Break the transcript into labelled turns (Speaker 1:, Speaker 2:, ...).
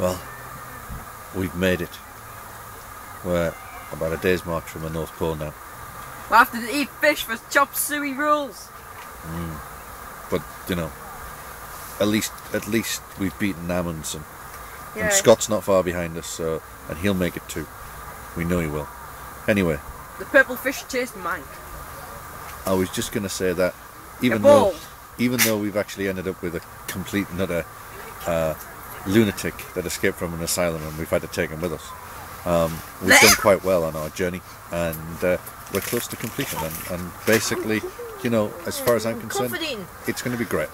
Speaker 1: Well, we've made it. We're about a day's march from the North Pole now.
Speaker 2: We'll have to eat fish for chop suey rules.
Speaker 1: But, you know, at least at least we've beaten Amundsen.
Speaker 2: Yeah.
Speaker 1: And Scott's not far behind us, so and he'll make it too. We know he will. Anyway,
Speaker 2: The purple fish taste mine.
Speaker 1: I was just gonna say that even though even though we've actually ended up with a complete another uh, lunatic that escaped from an asylum and we've had to take him with us. Um, we've done quite well on our journey and uh, we're close to completion and, and basically, you know, as far as I'm concerned, it's going to be great.